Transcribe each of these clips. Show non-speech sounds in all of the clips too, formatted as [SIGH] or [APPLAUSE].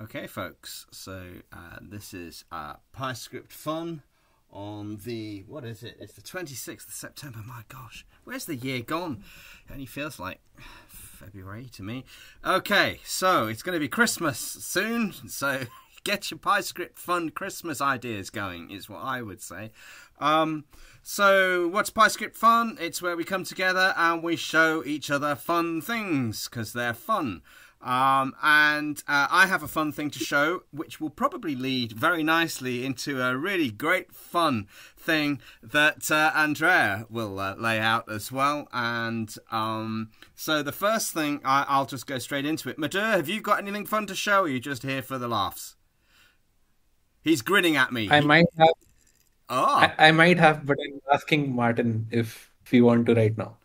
Okay, folks. So uh, this is uh, PyScript Fun on the what is it? It's the 26th of September. My gosh, where's the year gone? It only feels like February to me. Okay, so it's going to be Christmas soon. So [LAUGHS] get your PyScript Fun Christmas ideas going, is what I would say. Um, so, what's PyScript Fun? It's where we come together and we show each other fun things because they're fun. Um, and uh, I have a fun thing to show, which will probably lead very nicely into a really great fun thing that uh, Andrea will uh, lay out as well. And um, so the first thing, I- will just go straight into it. Madhur, have you got anything fun to show? Or are you just here for the laughs? He's grinning at me. I might have. Oh. I, I might have, but I'm asking Martin if you want to right now.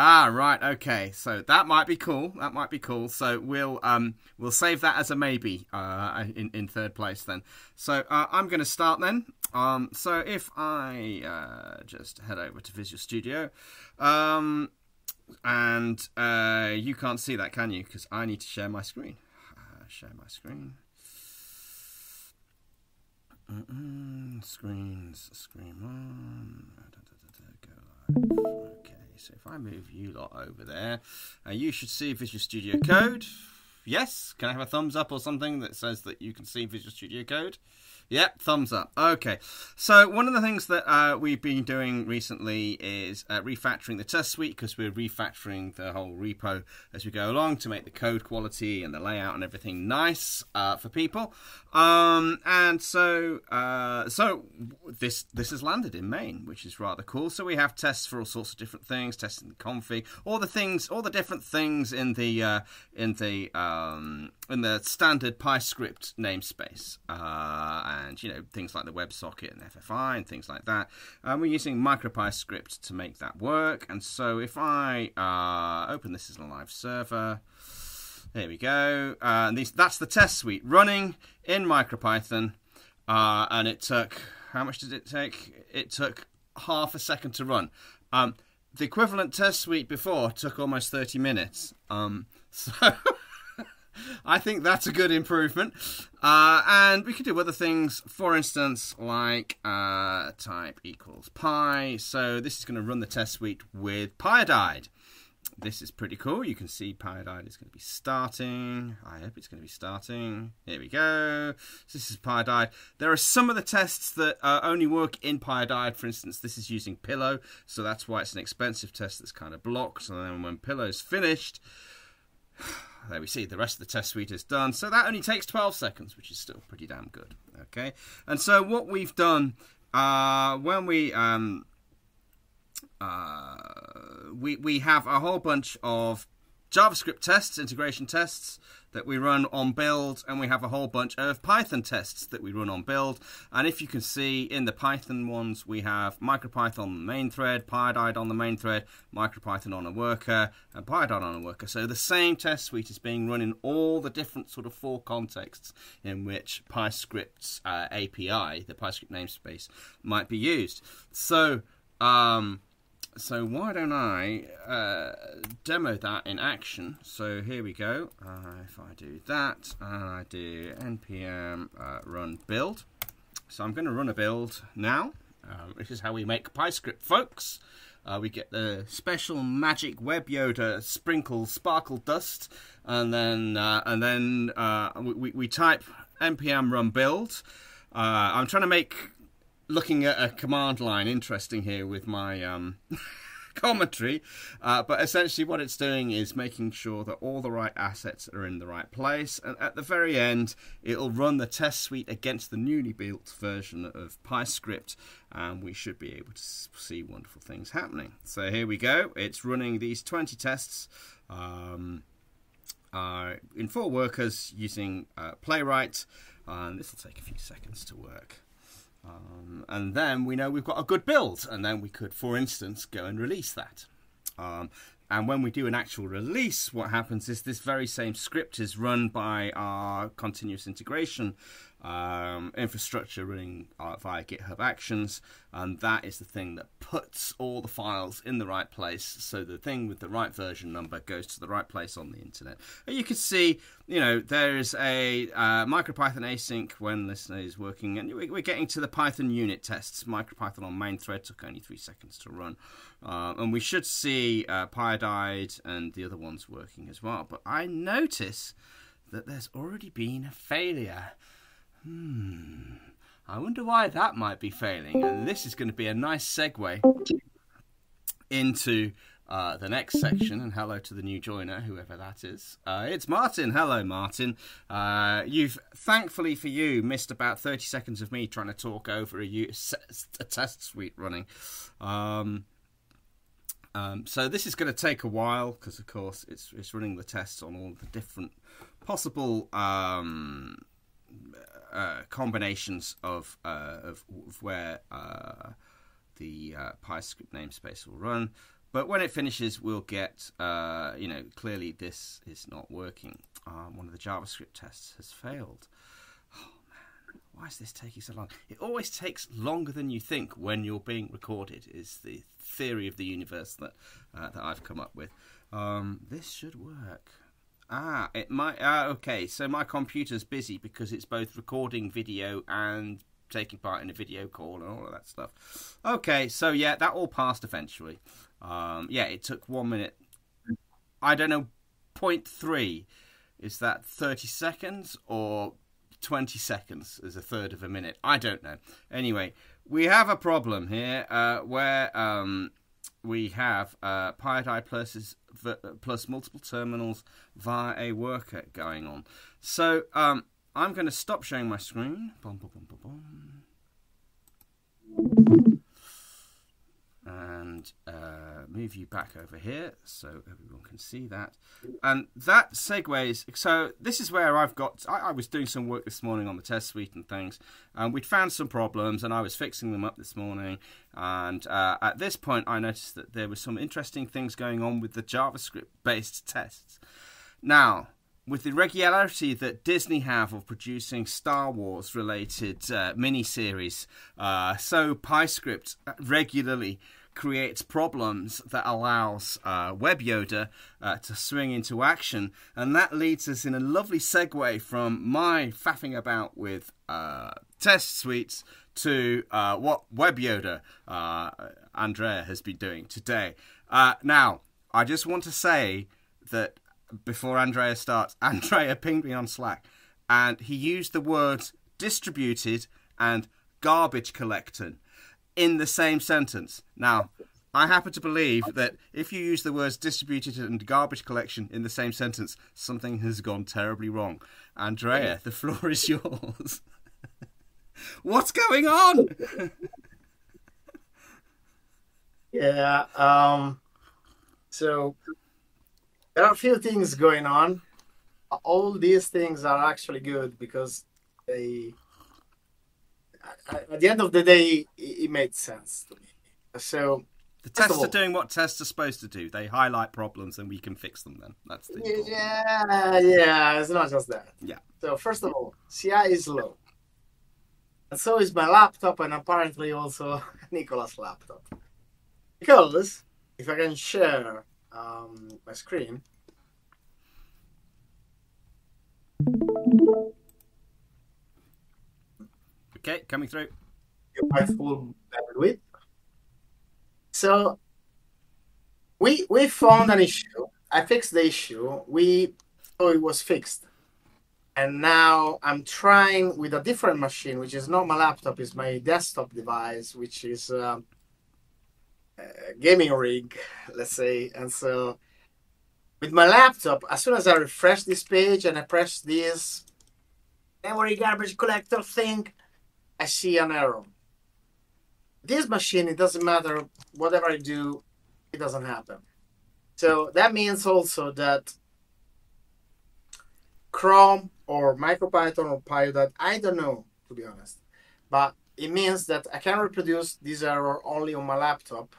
Ah, right. Okay. So that might be cool. That might be cool. So we'll um we'll save that as a maybe uh in in third place then. So uh, I'm going to start then. Um so if I uh just head over to Visual Studio um and uh you can't see that can you because I need to share my screen. Uh, share my screen. Mm-mm, screens, screen one. Okay, so if I move you lot over there, uh, you should see Visual Studio Code. Yes, can I have a thumbs up or something that says that you can see Visual Studio Code? Yep, thumbs up. Okay, so one of the things that uh, we've been doing recently is uh, refactoring the test suite because we're refactoring the whole repo as we go along to make the code quality and the layout and everything nice uh, for people. Um, and so, uh, so this this has landed in main, which is rather cool. So we have tests for all sorts of different things, testing the config, all the things, all the different things in the uh, in the um, in the standard PyScript namespace uh, and you know things like the WebSocket and FFI and things like that. Um, we're using MicroPy script to make that work. And so if I uh, open this as a live server, there we go. Uh, and these, that's the test suite running in MicroPython. Uh, and it took how much did it take? It took half a second to run. Um, the equivalent test suite before took almost 30 minutes. Um, [LAUGHS] so I think that's a good improvement. Uh, and we could do other things, for instance, like uh, type equals py. So this is going to run the test suite with Pyodide. This is pretty cool. You can see Pyodide is going to be starting. I hope it's going to be starting. Here we go. So this is Pyodide. There are some of the tests that uh, only work in Pyodide. For instance, this is using Pillow, so that's why it's an expensive test that's kind of blocked. And then when Pillow's finished, [SIGHS] there we see the rest of the test suite is done. So that only takes 12 seconds, which is still pretty damn good. Okay, and so what we've done uh, when we um, uh, we we have a whole bunch of JavaScript tests, integration tests that we run on build, and we have a whole bunch of Python tests that we run on build. And if you can see in the Python ones, we have MicroPython on the main thread, Pyodide on the main thread, MicroPython on a worker, and Pyodide on a worker. So the same test suite is being run in all the different sort of four contexts in which PyScript's uh, API, the PyScript namespace, might be used. So um, so why don't I uh, demo that in action? So here we go. Uh, if I do that, and I do npm uh, run build. So I'm going to run a build now. Um, this is how we make PyScript, folks. Uh, we get the special magic web Yoda sprinkle sparkle dust, and then uh, and then uh, we, we type npm run build. I'm trying to make looking at a command line interesting here with my um, [LAUGHS] commentary. Uh, but essentially, what it's doing is making sure that all the right assets are in the right place. And at the very end, it'll run the test suite against the newly built version of PyScript. And we should be able to see wonderful things happening. So here we go. It's running these 20 tests. Um, uh, in four workers using uh, Playwright, and this will take a few seconds to work. Um, and then we know we've got a good build, and then we could, for instance, go and release that. Um, and when we do an actual release, what happens is this very same script is run by our continuous integration um, infrastructure running uh, via GitHub Actions, and that is the thing that puts all the files in the right place. So the thing with the right version number goes to the right place on the internet. And you can see, you know, there is a uh, MicroPython async when listener is working, and we're getting to the Python unit tests. MicroPython on main thread took only three seconds to run, uh, and we should see uh, Pyodide and the other ones working as well. But I notice that there's already been a failure. Hmm. I wonder why that might be failing. And this is going to be a nice segue into uh, the next section. And hello to the new joiner, whoever that is. Uh, it's Martin. Hello, Martin. Uh, you've thankfully for you missed about thirty seconds of me trying to talk over a, a test suite running. Um, um, so this is going to take a while because, of course, it's it's running the tests on all the different possible um, uh, combinations of, uh, of, of where uh, the uh, PyScript namespace will run. But when it finishes, we'll get uh, you know clearly this is not working. Um, one of the JavaScript tests has failed. Oh man, why is this taking so long? It always takes longer than you think when you're being recorded. Is the theory of the universe that that I've come up with. Um, this should work. Ah, it might. Uh, okay, so my computer's busy because it's both recording video and taking part in a video call and all of that stuff. Okay, so yeah, that all passed eventually. Um, yeah, it took one minute. I don't know. Point three is that thirty seconds or twenty seconds is a third of a minute. I don't know. Anyway, we have a problem here uh, where um, we have uh, Pyodide plus, plus multiple terminals via a worker going on. So um, I'm going to stop sharing my screen. And uh, move you back over here so everyone can see that. And that segues. So this is where I've got. I, I, was doing some work this morning on the test suite and things, and we'd found some problems, and I was fixing them up this morning. And uh, at this point, I noticed that there were some interesting things going on with the JavaScript-based [LAUGHS] tests. Now, with the regularity that Disney have of producing Star Wars related uh, miniseries, uh, so PyScript regularly creates problems that allows uh, Web Yoda uh, to swing into action. And that leads us in a lovely segue from my faffing about with uh, test suites to uh, what Web Yoda uh, Andrea has been doing today. Uh, now, I just want to say that before Andrea starts, [LAUGHS] Andrea pinged me on Slack and he used the words distributed and garbage collector in the same sentence. Now, I happen to believe that if you use the words distributed and garbage collection in the same sentence, something has gone terribly wrong. Andrea, the [LAUGHS] floor is yours. [LAUGHS] What's going on? [LAUGHS] yeah, um, so there are a few things going on. All these things are actually good because they at the end of the day, it made sense to me. So the tests all, are doing what tests are supposed to do. They highlight problems and we can fix them. Then that's the yeah, yeah. It's not just that. Yeah. So first of all, CI is low, and so is my laptop, and apparently also [LAUGHS] Nicolas' laptop. Because if I can share um, my screen. Okay, coming through. So we we found an issue. I fixed the issue. We thought it was fixed. And now I'm trying with a different machine, which is not my laptop, is my desktop device, which is a gaming rig, let's say. And so with my laptop, as soon as I refresh this page and I press this memory garbage collector thing, I see an error. This machine, it doesn't matter whatever I do, it doesn't happen. So that means also that Chrome or MicroPython or Pyodide, I don't know to be honest, but it means that I can reproduce this error only on my laptop.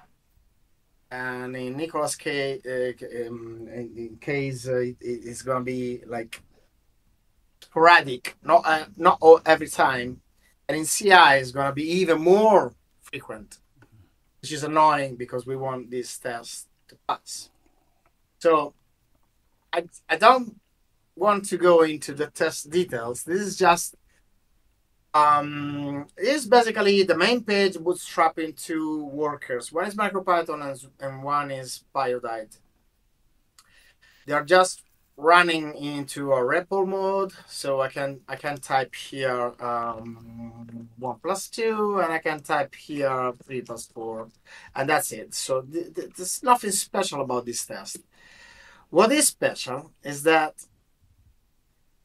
And in Nicolas' case, uh, um, in case uh, it, it's gonna be like sporadic, not uh, not all, every time, and in CI is going to be even more frequent, which is annoying because we want these tests to pass. So I I don't want to go into the test details. This is just um, is basically the main page bootstrapping two workers. One is MicroPython and, and one is Pyodide. They are just running into a REPL mode, so I can I can type here um, one plus two, and I can type here three plus four, and that's it. So th- th- there's nothing special about this test. What is special is that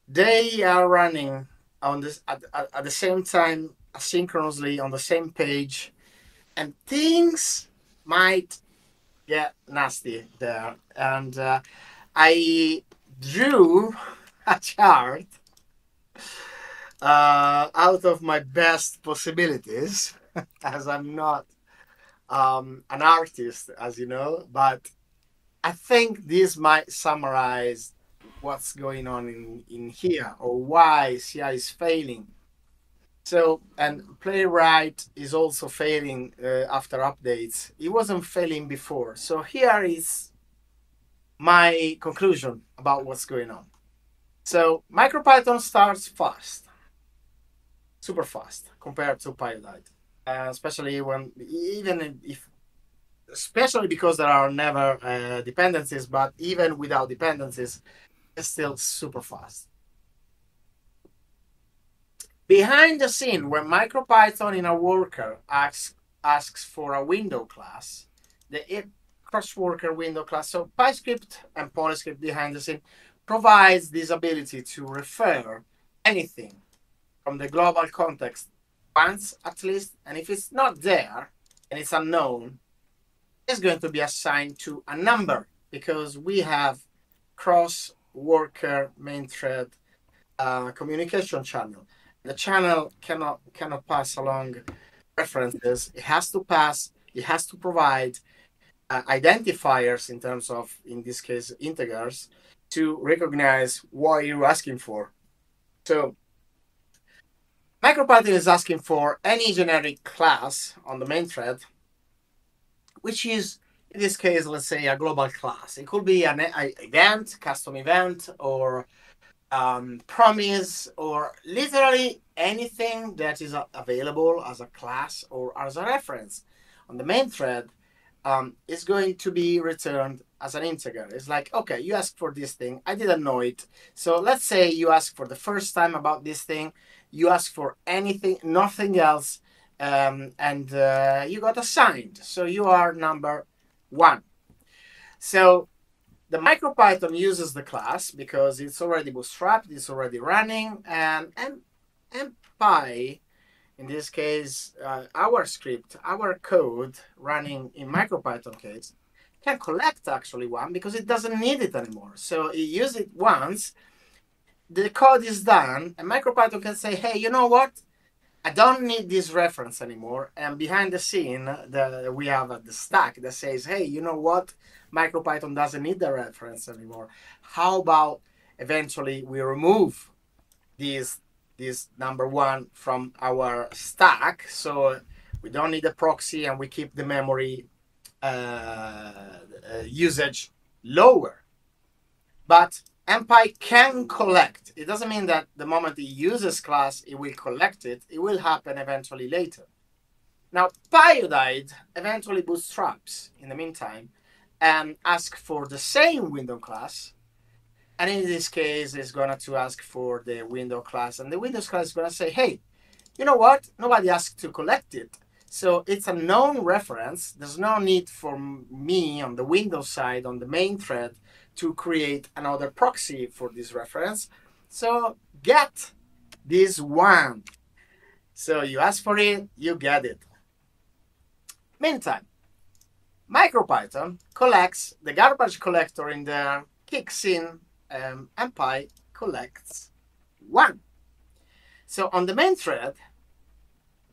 they are running on this at, at, at the same time asynchronously on the same page and things might get nasty there and uh, i drew a chart uh, out of my best possibilities [LAUGHS] as i'm not um, an artist as you know but i think this might summarize what's going on in, in here or why CI is failing. So, and Playwright is also failing uh, after updates. It wasn't failing before. So, here is my conclusion about what's going on. So, MicroPython starts fast, super fast compared to Pyodide, uh, especially when, even if, especially because there are never uh, dependencies, but even without dependencies, is still super fast. Behind the scene, when MicroPython in a worker asks, asks for a window class, the cross worker window class, so PyScript and PolyScript behind the scene provides this ability to refer anything from the global context once at least, and if it's not there and it's unknown, it's going to be assigned to a number because we have cross worker main thread uh, communication channel. The channel cannot cannot pass along references. It has to pass. It has to provide uh, identifiers in terms of, in this case, integers to recognize what you're asking for. So MicroPython is asking for any generic class on the main thread, which is in this case, let's say a global class. It could be an event, custom event, or um, promise, or literally anything that is available as a class or as a reference on the main thread um, is going to be returned as an integer. It's like, okay, you asked for this thing. I didn't know it. So let's say you ask for the first time about this thing. You ask for anything, nothing else, um, and uh, you got assigned. So you are number one. So the MicroPython uses the class because it's already bootstrapped, it's already running, and M- MPy, in this case, uh, our script, our code running in MicroPython case, can collect actually one because it doesn't need it anymore. So you use it once, the code is done, and MicroPython can say, hey, you know what? I don't need this reference anymore. And behind the scene, the, we have the stack that says, hey, you know what? MicroPython doesn't need the reference anymore. How about eventually we remove this, this number one from our stack so we don't need a proxy and we keep the memory uh, uh, usage lower. But MPy can collect. It doesn't mean that the moment it uses class, it will collect it. It will happen eventually later. Now, Pyodide eventually bootstraps in the meantime and ask for the same window class. And in this case, it's going to ask for the window class. And the Windows class is going to say, hey, you know what? Nobody asked to collect it. So it's a known reference. There's no need for me on the Windows side, on the main thread, to create another proxy for this reference. So get this one. So you ask for it, you get it. Meantime, MicroPython collects the garbage collector in there, kicks in, um, MPy collects one. So on the main thread,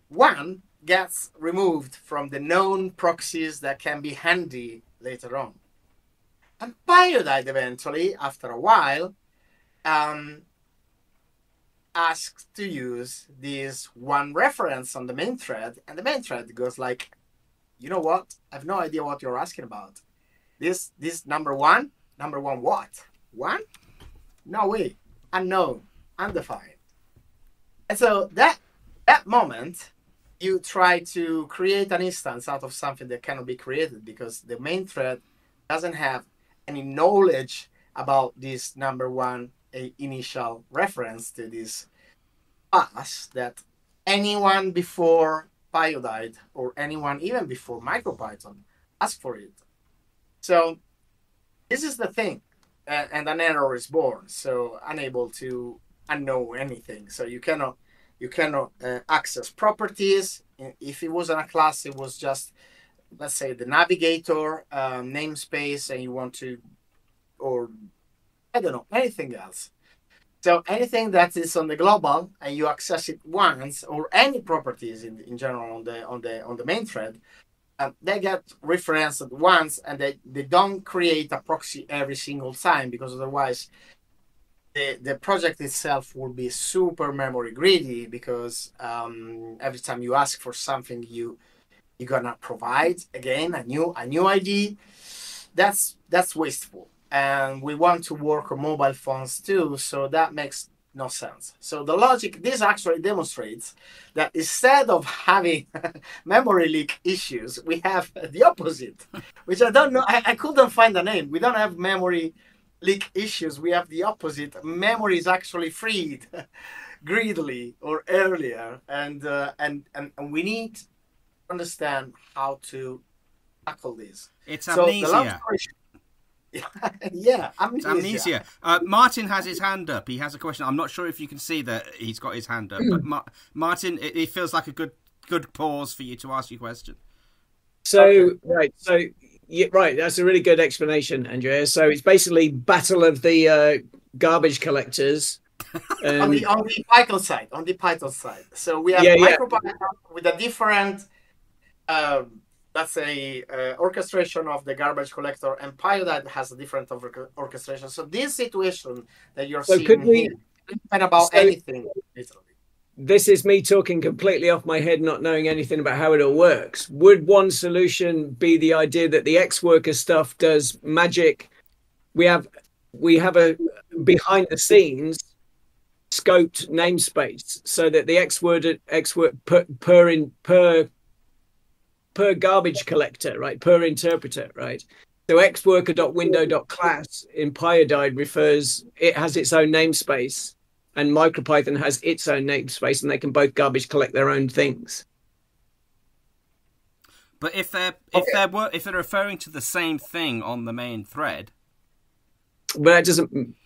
one gets removed from the known proxies that can be handy later on. And Pyodide eventually, after a while, um, asked to use this one reference on the main thread, and the main thread goes like, you know what? I have no idea what you're asking about. This this number one, number one what? One? No way. Unknown, undefined. And so that that moment you try to create an instance out of something that cannot be created because the main thread doesn't have any knowledge about this number one initial reference to this class that anyone before Pyodide or anyone even before MicroPython asked for it. So this is the thing, and, and an error is born. So unable to unknow anything. So you cannot you cannot uh, access properties. If it wasn't a class, it was just let's say the navigator um, namespace, and you want to, or I don't know anything else. So anything that is on the global and you access it once, or any properties in, in general on the on the on the main thread, um, they get referenced once, and they, they don't create a proxy every single time because otherwise the, the project itself will be super memory greedy because um, every time you ask for something you you're gonna provide again a new a new ID that's that's wasteful. And we want to work on mobile phones too so that makes no sense. So the logic this actually demonstrates that instead of having [LAUGHS] memory leak issues we have the opposite [LAUGHS] which i don't know I, I couldn't find the name. We don't have memory leak issues. We have the opposite. Memory is actually freed [LAUGHS] greedily or earlier. And uh, and, and and we need to understand how to tackle this. It's amnesia [LAUGHS] yeah, amnesia. amnesia. Uh, Martin has his hand up. He has a question. I'm not sure if you can see that he's got his hand up, but [CLEARS THROAT] Ma- Martin, it, it, feels like a good good pause for you to ask your question. So okay. right, so yeah, right. That's a really good explanation, Andrea. So it's basically battle of the uh, garbage collectors. [LAUGHS] Um, on the on the Python side, on the Python side. So we have yeah, MicroPython yeah. with a different. Um, let's say uh, orchestration of the garbage collector and Pyodide has a different orchestration. So this situation that you're so seeing could we, here, about so anything, literally. This is me talking completely off my head, not knowing anything about how it all works. Would one solution be the idea that the X worker stuff does magic? We have we have a behind the scenes scoped namespace so that the X word X word per, per in per per garbage collector, right? Per interpreter, right? So xworker.window.class in Pyodide refers, it has its own namespace and MicroPython has its own namespace and they can both garbage collect their own things. But if they're if they're if they're referring to the same thing on the main thread, but that doesn't.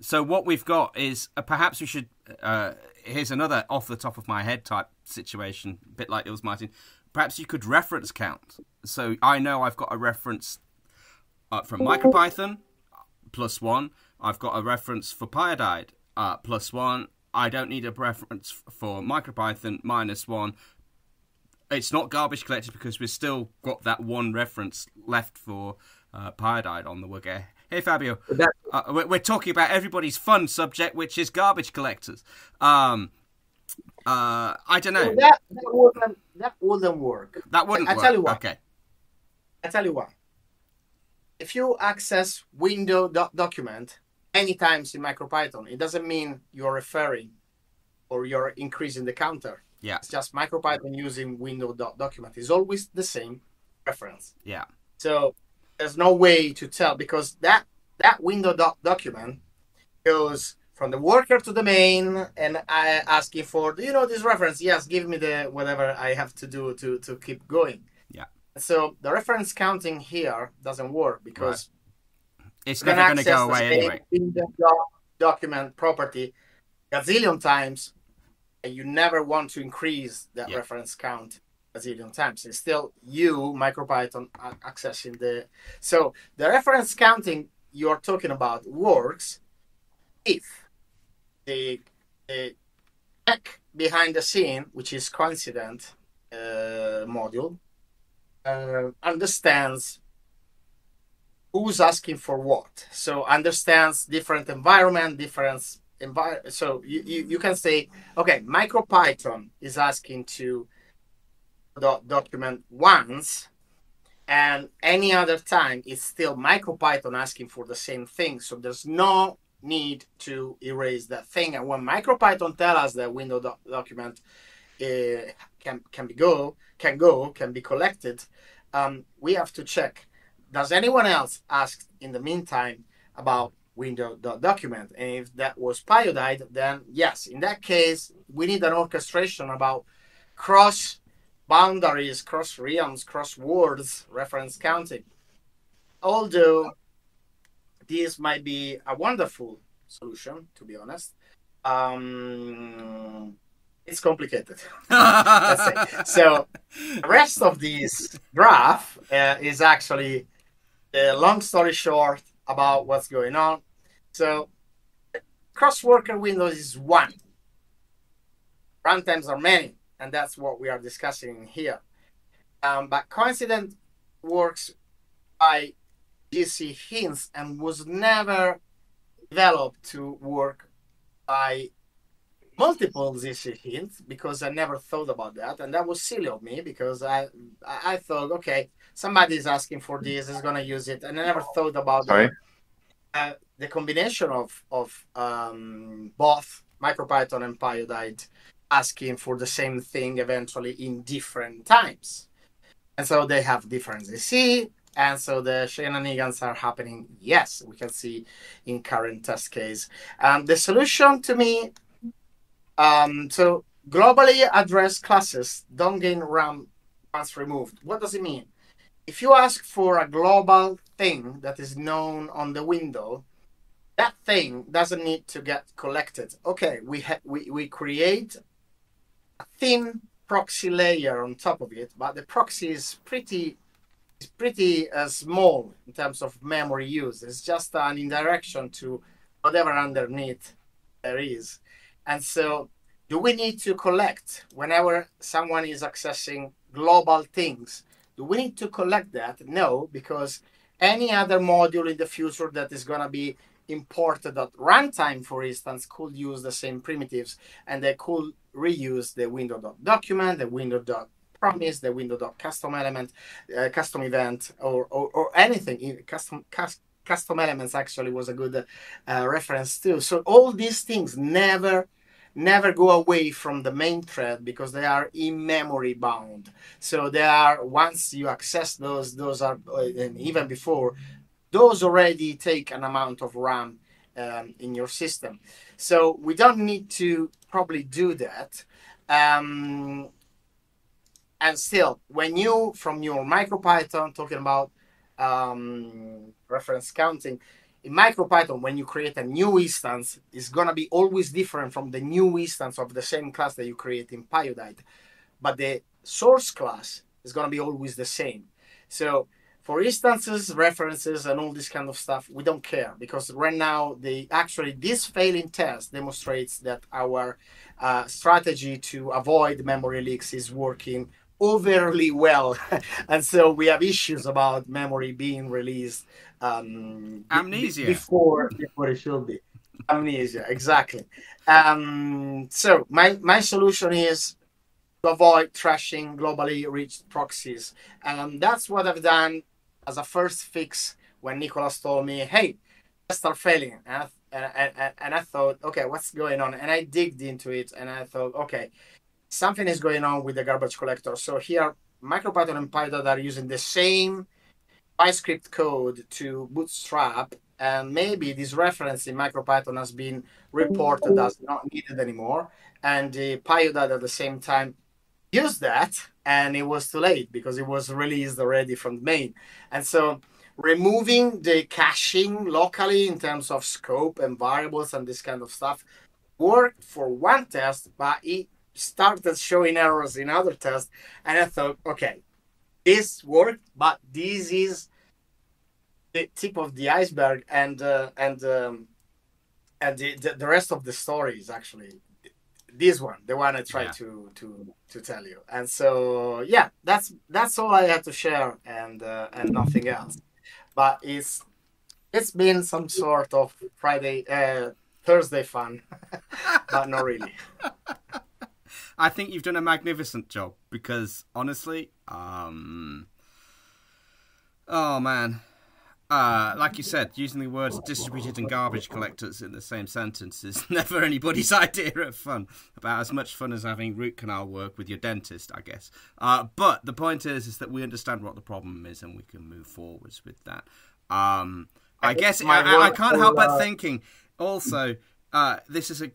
So what we've got is uh, perhaps we should. Uh, here's another off the top of my head type situation, a bit like it was Martin perhaps you could reference count. So I know I've got a reference uh, from MicroPython plus one. I've got a reference for Pyodide uh, plus one. I don't need a reference for MicroPython minus one. It's not garbage collected because we've still got that one reference left for uh, Pyodide on the WGA. Hey Fabio, uh, we're, talking about everybody's fun subject, which is garbage collectors. Um, uh, I don't know. that, that wouldn't that wouldn't work. That wouldn't I, I tell you what. Okay. I tell you what. If you access window doc- document many times in MicroPython, it doesn't mean you're referring or you're increasing the counter. Yeah. It's just MicroPython using window doc- document. It's always the same reference. Yeah. So there's no way to tell because that that window doc- document goes from the worker to the main and I asking for do you know this reference? Yes, give me the whatever I have to do to to keep going. Yeah. So the reference counting here doesn't work because right. it's never going to go away anyway. In the doc- document property gazillion times, and you never want to increase that yeah. reference count gazillion times. It's still you, MicroPython, accessing the. So the reference counting you're talking about works if the, the tech behind the scene, which is coincident uh, module, uh, understands who's asking for what. So understands different environment, different environment. So you, you, you can say, okay, MicroPython is asking to do- document once, and any other time it's still MicroPython asking for the same thing. So there's no need to erase that thing. And when MicroPython tell us that window doc- document uh, can can be go can go can be collected, um, we have to check. Does anyone else ask in the meantime about window document? And if that was Pyodide, then yes, in that case, we need an orchestration about cross boundaries, cross realms, cross words, reference counting. Although this might be a wonderful solution, to be honest, um, it's complicated. [LAUGHS] Let's. So the rest of this graph uh, is actually, a long story short, about what's going on. So cross worker windows is one. Runtimes are many, and that's what we are discussing here. Um, but coincident works by GC hints and was never developed to work by multiple GC hints because I never thought about that, and that was silly of me because I I thought okay somebody's asking for this is gonna use it, and I never thought about. The, uh, the combination of of um, both MicroPython and Pyodide asking for the same thing eventually in different times. And so they have different GC, and so the shenanigans are happening. Yes, we can see in current test case. Um, the solution to me, um, so globally address classes don't gain RAM once removed. What does it mean? If you ask for a global thing that is known on the window, that thing doesn't need to get collected. Okay, we ha- we we create a thin proxy layer on top of it, but the proxy is pretty is pretty uh, small in terms of memory use. It's just an indirection to whatever underneath there is. And so, do we need to collect whenever someone is accessing global things? Do we need to collect that? No, because any other module in the future that is going to be imported at runtime, for instance, could use the same primitives and they could reuse the window.document, the window.promise, the window.custom element, uh, custom event, or, or, or anything. Custom, custom elements actually was a good uh, reference too. So all these things never never go away from the main thread because they are in memory bound. So they are once you access those, those are and even before those already take an amount of RAM um, in your system. So we don't need to probably do that. Um, and still, when you from your MicroPython talking about um, reference counting, in MicroPython, when you create a new instance, it's gonna be always different from the new instance of the same class that you create in Pyodide. But the source class is gonna be always the same. So for instances, references, and all this kind of stuff, we don't care because right now they actually this failing test demonstrates that our uh, strategy to avoid memory leaks is working overly well, [LAUGHS] and so we have issues about memory being released. Um, Amnesia before before it should be. Amnesia, exactly. Um, so my my solution is to avoid trashing globally reached proxies. And that's what I've done as a first fix when Nicholas told me, hey, I start failing. And I, and, and, and I thought, okay, what's going on? And I digged into it and I thought, okay, something is going on with the garbage collector. So here, MicroPython and Python are using the same PyScript code to bootstrap. And maybe this reference in MicroPython has been reported as not needed anymore. And uh, Pyodide at the same time used that and it was too late because it was released already from the main. And so removing the caching locally in terms of scope and variables and this kind of stuff worked for one test, but it started showing errors in other tests. And I thought, okay, this worked, but this is the tip of the iceberg, and uh, and um, and the, the, rest of the story is actually this one, the one I tried Yeah. to to to tell you. And so yeah, that's that's all I had to share, and uh, and nothing else. But it's it's been some sort of Friday uh, Thursday fun, [LAUGHS] but not really. [LAUGHS] I think you've done a magnificent job because honestly, um, oh man, uh, like you said, using the words distributed and garbage collectors in the same sentence is [LAUGHS] never anybody's [LAUGHS] idea of fun. About as much fun as having root canal work with your dentist, I guess. Uh, but the point is, is that we understand what the problem is and we can move forwards with that. Um, I guess I, I, I can't help but thinking also. Uh, this is a.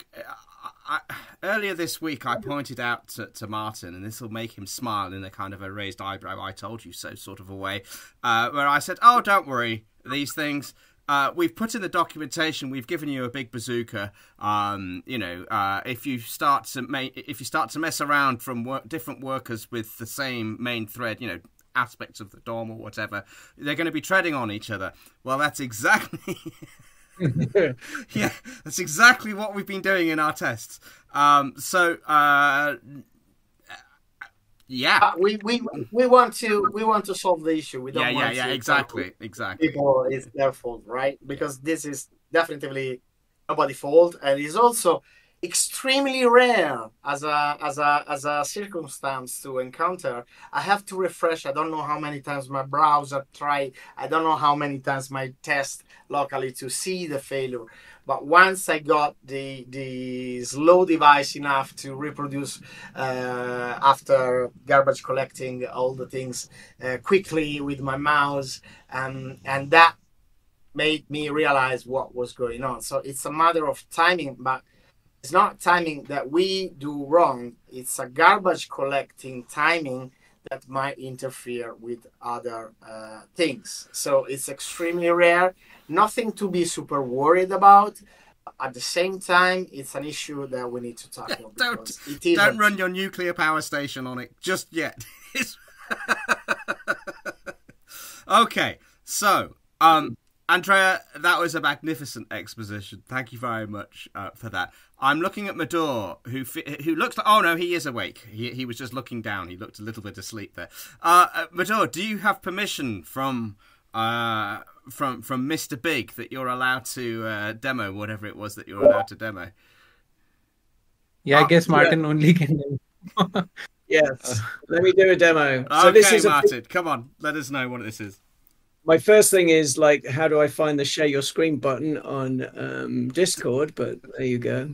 I, earlier this week, I pointed out to, to, Martin, and this will make him smile in a kind of a raised eyebrow, I told you so sort of a way, uh, where I said, Oh, don't worry, these things. Uh, we've put in the documentation. We've given you a big bazooka. Um, you know, uh, if you start to if you start to mess around from work- different workers with the same main thread, you know, aspects of the DOM or whatever, they're going to be treading on each other. Well, that's exactly [LAUGHS] [LAUGHS] yeah, that's exactly what we've been doing in our tests. Um, so, uh, yeah, uh, we, we we want to we want to solve the issue. We don't yeah, want yeah, yeah, exactly, exactly. People, it's their fault, right? Because this is definitely nobody's fault, and it's also extremely rare as a as a as a circumstance to encounter. I have to refresh. I don't know how many times my browser try. I don't know how many times my test locally to see the failure. But once i got the the slow device enough to reproduce uh, after garbage collecting all the things uh, quickly with my mouse and and that made me realize what was going on. So it's a matter of timing but it's not timing that we do wrong. It's a garbage collecting timing that might interfere with other uh, things. So it's extremely rare. Nothing to be super worried about. At the same time it's an issue that we need to tackle [LAUGHS] don't don't run your nuclear power station on it just yet. [LAUGHS] Okay so um Andrea, that was a magnificent exposition. Thank you very much uh, for that. I'm looking at Madhur, who who looks like. Oh no, he is awake. He he was just looking down. He looked a little bit asleep there. Uh, uh, Madhur, do you have permission from uh, from from Mr. Big that you're allowed to uh, demo whatever it was that you're allowed to demo? Yeah, I ah, guess Martin yeah. only can. [LAUGHS] yes, let me do a demo. So okay, this is Martin, a... come on, let us know what this is my first thing is like, how do I find the share your screen button on um, Discord? But there you go.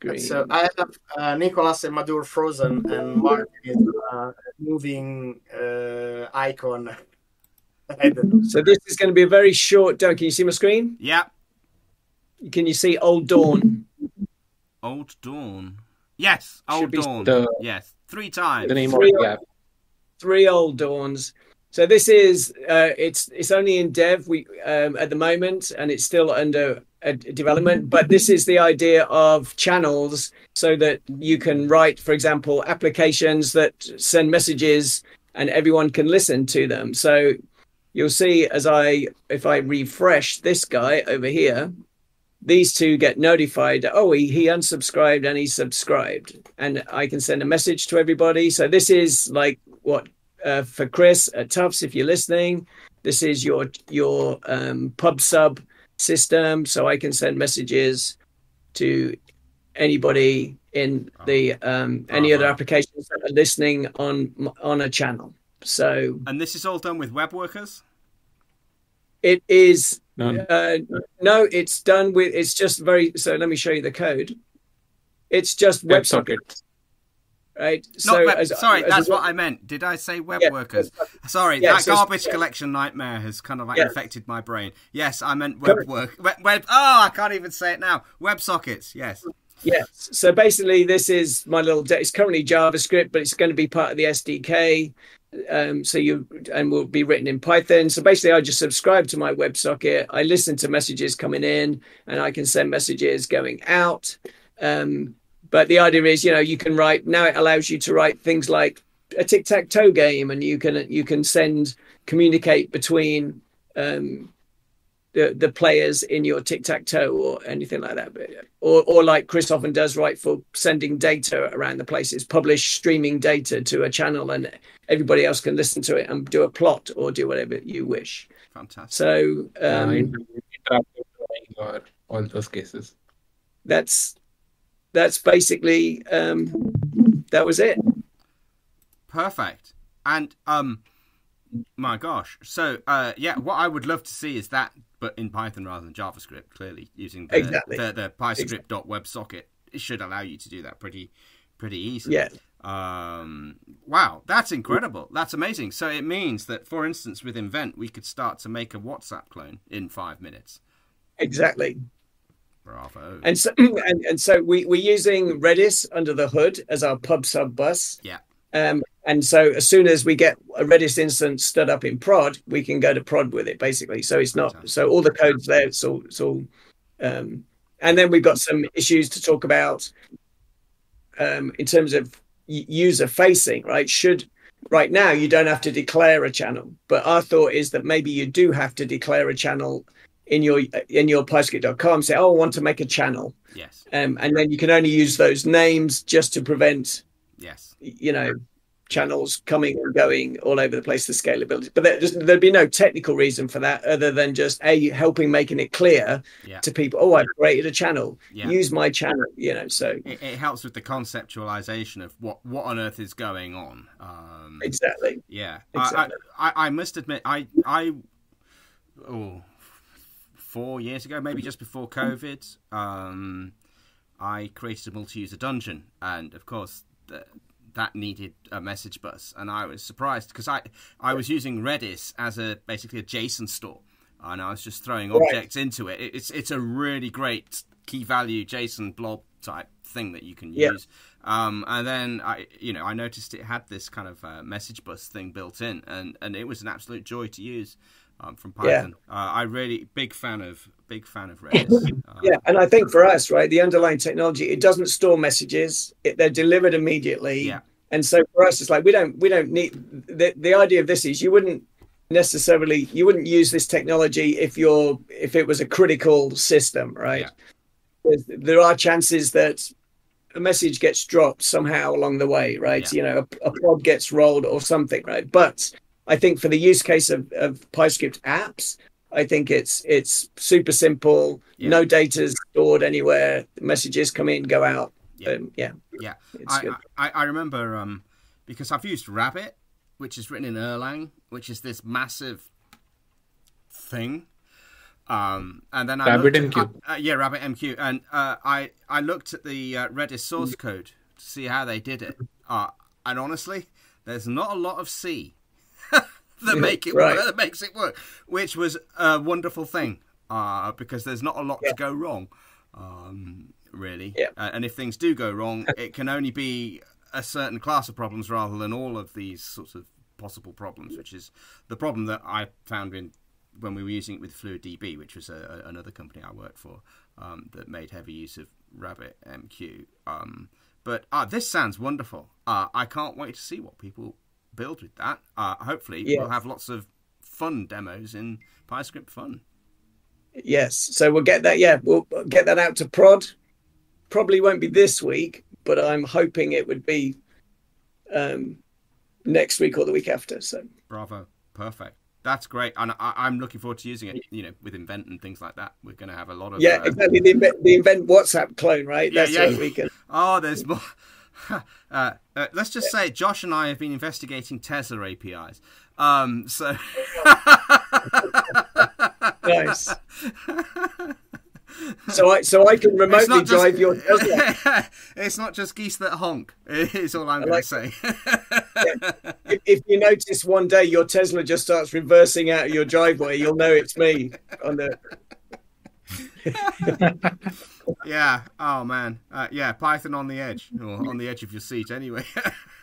Screen. So I have uh, Nicolas and Madhur frozen, and Mark is uh, moving uh, icon. [LAUGHS] so this is going to be a very short demo. Can you see my screen? Yeah. Can you see Old Dawn? Old Dawn. Yes, Old Dawn. The, yes, three times. The name three, of, yeah. three Old Dawns. So this is uh, it's it's only in dev we um, at the moment, and it's still under development. But this is the idea of channels, so that you can write, for example, applications that send messages, and everyone can listen to them. So you'll see as I if I refresh this guy over here, these two get notified. Oh, he, he unsubscribed and he subscribed, and I can send a message to everybody. So this is like what uh, for Chris at Tufts, if you're listening, this is your your um, pub sub system, so I can send messages to anybody in the um, any other applications that are listening on on a channel. So, and this is all done with web workers. It is uh, no, it's done with. It's just very. So let me show you the code. It's just WebSocket. Right? So, web, as, sorry, as that's what I meant. Did I say web yeah, workers? Sorry, yeah, that so garbage collection nightmare has kind of like affected my brain. Yes, I meant web work. Web, web, oh, I can't even say it now. Web sockets. Yes. Yes. So basically, this is my little. De- it's currently JavaScript, but it's going to be part of the SDK. Um, so you and will be written in Python. So basically, I just subscribe to my WebSocket. I listen to messages coming in, and I can send messages going out. Um, but the idea is, you know, you can write now. It allows you to write things like a tic tac toe game, and you can you can send communicate between um, the the players in your tic tac toe or anything like that. But, Or or like Chris often does, right, for sending data around the places, publish streaming data to a channel, and everybody else can listen to it and do a plot or do whatever you wish. Fantastic. So. Um, all those cases. That's that's basically um, that was it. Perfect. And um, my gosh. So uh, yeah, what I would love to see is that, but in Python rather than JavaScript. Clearly, using the Exactly. the, the PyScript.WebSocket, it should allow you to do that pretty pretty easily. Yeah. Um, wow, that's incredible. That's amazing. So it means that, for instance, with Invent, we could start to make a WhatsApp clone in five minutes. Exactly. Bravo. And so [CLEARS THROAT] and, and so we, we're using Redis under the hood as our pub sub bus. Yeah. Um, and so as soon as we get a Redis instance stood up in prod, we can go to prod with it basically. So it's not so all the code's there. It's all it's all um, and then we've got some issues to talk about um, in terms of user facing, right? Should right now you don't have to declare a channel, but our thought is that maybe you do have to declare a channel in your in your PyScript.com. Say, oh, I want to make a channel, yes. um, and then you can only use those names just to prevent Yes. you know channels coming and going all over the place the scalability but there, just, there'd be no technical reason for that other than just a helping making it clear Yeah. to people oh i've created a channel Yeah. use my channel you know so It, it helps with the conceptualization of what what on earth is going on. Um, exactly Yeah, Exactly. I, I, I must admit, I, I, oh, four years ago, maybe just before COVID, um, I created a multi-user dungeon, and of course, the, that needed a message bus, and I was surprised because I, I was using Redis as a basically a JSON store, and I was just throwing Right. objects into it. it. It's it's a really great key value JSON blob type thing that you can Yeah. use. Um, and then I, you know, I noticed it had this kind of uh, message bus thing built in, and, and it was an absolute joy to use um, from Yeah. Python. Uh, I really big fan of big fan of [LAUGHS] Redis. Uh, yeah and i think for us right the underlying technology it doesn't store messages it, they're delivered immediately Yeah. and so for us it's like we don't we don't need the, the idea of this is you wouldn't necessarily you wouldn't use this technology if you're if it was a critical system right Yeah. There are chances that a message gets dropped somehow along the way right Yeah. you know a, a pod gets rolled or something right but i think for the use case of, of PyScript apps i think it's it's super simple Yeah. no data's stored anywhere messages come in go out Yeah. um, yeah Yeah, it's I, good I, I remember um, because I've used Rabbit, which is written in Erlang, which is this massive thing. Um, and then I Rabbit looked at- MQ. uh, yeah, Rabbit MQ, and uh, I I looked at the uh, Redis source code to see how they did it. Uh, and honestly, there's not a lot of C that make it Right. work, that makes it work, which was a wonderful thing uh, because there's not a lot Yeah. to go wrong, um, really. Yeah. Uh, and if things do go wrong, [LAUGHS] it can only be a certain class of problems rather than all of these sorts of possible problems, which is the problem that I found in when we were using it with FluidDB, which was a, a- another company I worked for um, that made heavy use of Rabbit MQ. Um, but uh, this sounds wonderful. Uh, I can't wait to see what people build with that. Uh, hopefully, Yes. we'll have lots of fun demos in PyScript Fun. Yes. So we'll get that. Yeah, we'll get that out to prod. Probably won't be this week, but I'm hoping it would be um, next week or the week after. So Bravo, perfect. That's great, and I, I'm looking forward to using it. You know, with Invent and things like that, we're going to have a lot of yeah, uh, exactly. The invent, the invent WhatsApp clone, right? Yeah, That's yeah. what we can. [LAUGHS] Oh, there's more. Uh, uh, let's just say Josh and I have been investigating Tesla APIs. Um, so Nice. So I so I can remotely just drive your Tesla. [LAUGHS] it's not just geese that honk. Is all I'm going like to say. if, if you notice one day your Tesla just starts reversing out of your driveway, you'll know it's me on the. [LAUGHS] yeah. Oh man. Uh, yeah. Python on the edge, or on the edge of your seat, anyway.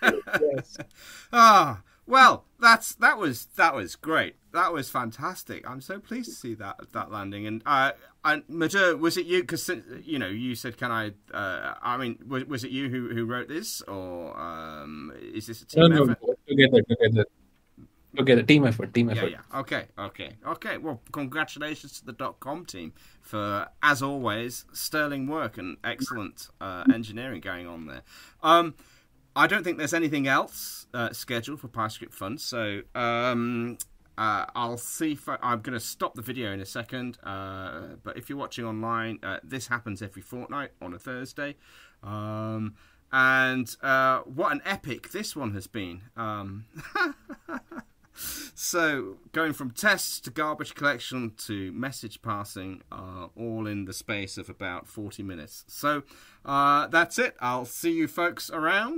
Yes. [LAUGHS] Ah, well, that's that was that was great. That was fantastic. I'm so pleased to see that that landing. And uh, and Madhur, was it you? Because you know, you said, "Can I?" Uh, I mean, was, was it you who, who wrote this, or um, is this a team no, effort? together, together, together. Team effort, team effort. yeah. yeah. Okay, okay, okay. Well, congratulations to the dot com team for, as always, sterling work and excellent uh, engineering going on there. Um, I don't think there's anything else uh, scheduled for PyScript Fun, so um, uh, I'll see. If I, I'm going to stop the video in a second. Uh, but if you're watching online, uh, this happens every fortnight on a Thursday. Um, and uh, what an epic this one has been. Um, [LAUGHS] so going from tests to garbage collection to message passing, uh, all in the space of about 40 minutes. So uh, that's it. I'll see you folks around.